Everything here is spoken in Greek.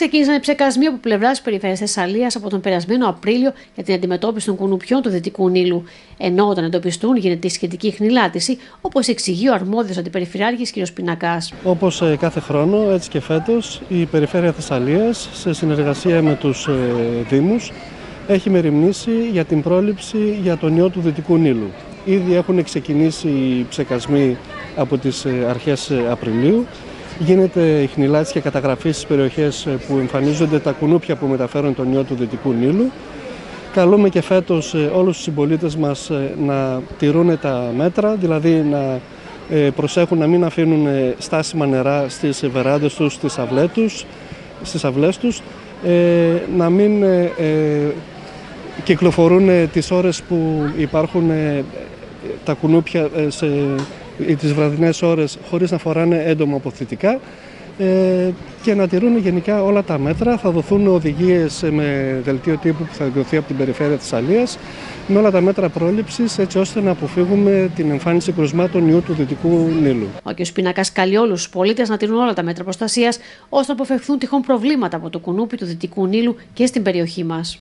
Ξεκίνησαν οι ψεκασμοί από πλευράς της περιφέρειας Θεσσαλίας από τον περασμένο Απρίλιο για την αντιμετώπιση των κουνουπιών του Δυτικού Νείλου. Ενώ όταν εντοπιστούν γίνεται η σχετική χνηλάτιση, όπως εξηγεί ο αρμόδιος αντιπεριφερειάρχης κ. Πινακάς. Όπως κάθε χρόνο, έτσι και φέτος, η περιφέρεια Θεσσαλίας, σε συνεργασία με τους ε, Δήμους, έχει μεριμνήσει για την πρόληψη για τον ιό του Δυτικού Νείλου. Ήδη έχουν ξεκινήσει οι ψεκασμοί από τις ε, αρχές ε, Απριλίου. Γίνεται η χνηλάτηση και καταγραφής στις περιοχές ε, που εμφανίζονται τα κουνούπια που μεταφέρουν τον ιό του Δυτικού Νείλου. Καλούμε και φέτος όλους τους συμπολίτες μας να τηρούν τα μέτρα, δηλαδή να προσέχουν να μην αφήνουν στάσιμα νερά στις βεράντες τους, στις αυλές στις αυλές τους, να μην κυκλοφορούν τις ώρες που υπάρχουν τα κουνούπια ε, σε τις βραδινές ώρες χωρίς να φοράνε έντομα αποθητικά ε, και να τηρούν γενικά όλα τα μέτρα. Θα δοθούν οδηγίες με δελτίο τύπου που θα εκδοθεί από την περιφέρεια της Αλίας με όλα τα μέτρα πρόληψης έτσι ώστε να αποφύγουμε την εμφάνιση κρουσμάτων ιού του Δυτικού Νείλου. Ο κ. Πινακά καλεί όλους τους πολίτες να τηρούν όλα τα μέτρα προστασίας ώστε να αποφευχθούν τυχόν προβλήματα από το κουνούπι του Δυτικού Νείλου και στην περιοχή μας.